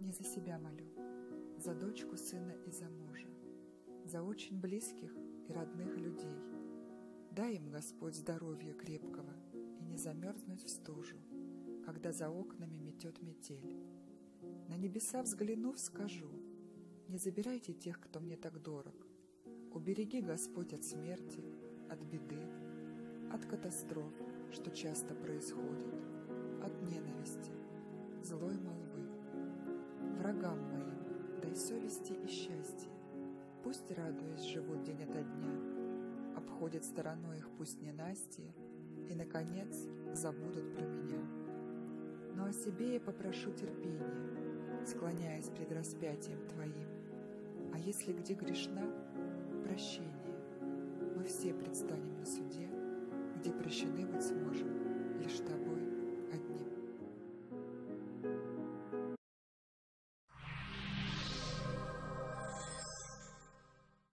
Не за себя молю, за дочку, сына и за мужа, за очень близких и родных людей. Дай им, Господь, здоровья крепкого и не замерзнуть в стужу, когда за окнами метет метель. На небеса взглянув, скажу, не забирайте тех, кто мне так дорог. Убереги, Господь, от смерти, от беды, от катастроф, что часто происходит, от ненависти, злой молвы. Врагам моим дай совести и счастья, пусть, радуясь, живут день ото дня, обходят стороной их пусть ненастье, и, наконец, забудут про меня. Но о себе я попрошу терпения, склоняясь пред распятием Твоим. А если где грешна, прощение. Мы все предстанем на суде, где прощены быть.